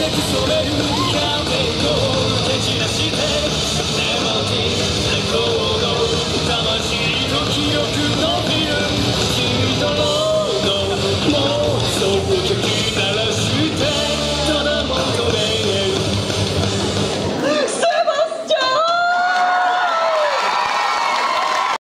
que te